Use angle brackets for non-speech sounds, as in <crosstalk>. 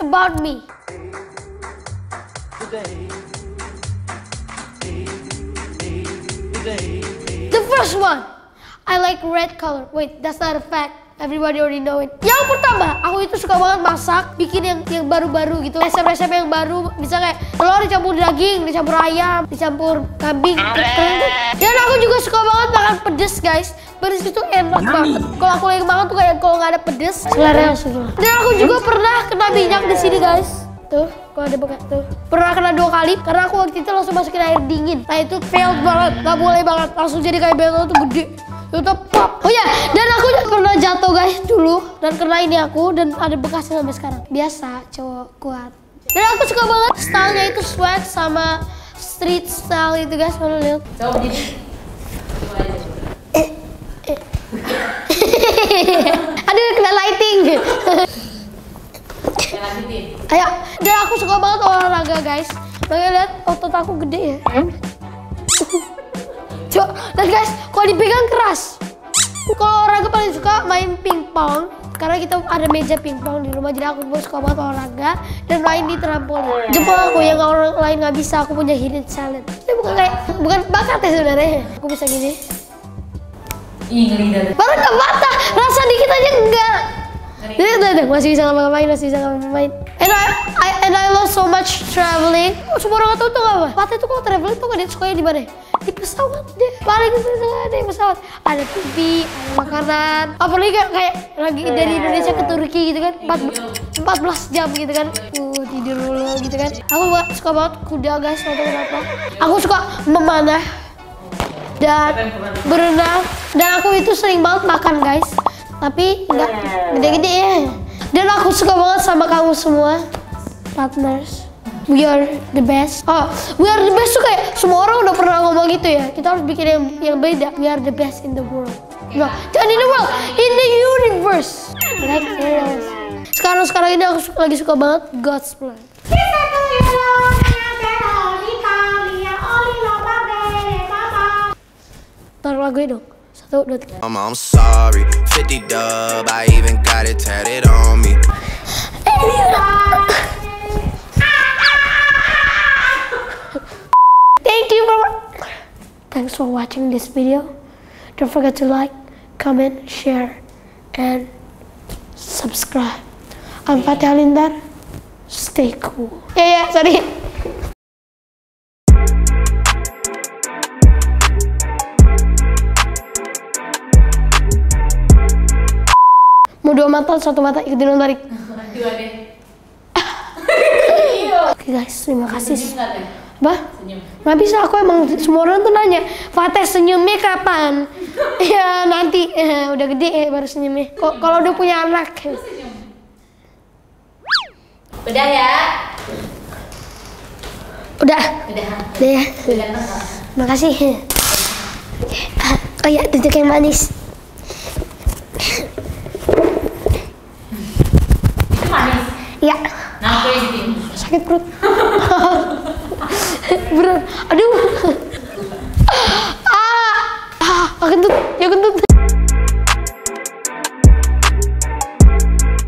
about me. The first one, I like red color. Wait, that's not a fact. Everybody already know it. Yang pertama, aku itu suka banget masak, bikin yang yang baru-baru gitu. Resep-resep yang baru, bisa kayak telur dicampur daging, dicampur ayam, dicampur kambing. Dan aku juga suka banget makan pedes, guys. Pedes itu enak banget. Kalau aku lagi makan tuh kayak kalau nggak ada pedes, selera sudah. Dan aku juga pernah kena minyak di sini, guys. Tuh, kalau ada bekas tuh. Pernah kena dua kali karena aku waktu itu langsung masukin air dingin. Nah itu failed banget, nggak boleh banget. Langsung jadi kayak bentol tuh gede. Itu pop. Oh ya, dan aku juga pernah jatuh guys dulu dan kena ini aku dan ada bekasnya sampai sekarang. Biasa, cowok kuat. Dan aku suka banget stylenya itu swag sama street style itu guys. Mana lihat? Coba jadi. Aduh, kena lighting. Ya lanjutin. Ayo, dan aku suka banget olahraga guys. Makanya lihat otot aku gede ya. Coba, dan guys, kalau dipegang keras. Kalau olahraga paling suka main pingpong. Karena kita ada meja pingpong di rumah, jadi aku suka banget olahraga dan main di trampolin. Jempol aku yang orang lain nggak bisa, aku punya hidden talent. Ini bukan kayak, bukan bakat ya sebenarnya. Aku bisa gini. Ih, ngeri. Baru patah, rasa enggak. Masih bisa ngapa-ngapain, masih bisa ngapa-ngapain. And I, I, and I love so much traveling. Oh, semua orang tahu tuh apa? Patah itu kalau traveling tuh dia sukanya di mana? Di pesawat deh. Paling suka di pesawat. Ada TV, ada makanan. Apalagi kayak, kayak lagi dari Indonesia ke Turki gitu kan. 14 jam gitu kan. Uh, tidur dulu gitu kan. Aku suka banget kuda guys, tahu kenapa. Aku suka memanah dan berenang dan aku itu sering banget makan guys tapi nggak gede-gede ya dan aku suka banget sama kamu semua. Partners. We are the best. Oh we are the best tuh kayak semua orang udah pernah ngomong gitu ya. Kita harus bikin yang yang beda. We are the best in the world. No jangan in the world. In the universe. Like this sekarang sekarang ini aku lagi suka banget God's plan. Taruh lagu ini dong. Satu, dua, tiga. Mama, I'm sorry. 50 dub, I even got it tatted on me. Thank you for Thanks for watching this video. Don't forget to like, comment, share, and subscribe. I'm Fatih Alindar. Stay cool. Ya ya, sorry. Dua mata, satu mata ikutin tarik. Dua deh. <laughs> Oke guys, terima kasih. Bah, Senyum. nggak bisa aku emang semua orang tuh nanya, Fateh senyumnya kapan? <laughs> ya nanti eh, <laughs> udah gede eh, baru senyumnya. Kok kalau udah punya anak? Udah ya. Udah, Udah. udah ya. Udah? Makasih. Oh ya, duduk yang manis. Itu manis. Ya, Nah, aku yang gitu. sakit perut. <laughs> Bener. Aduh.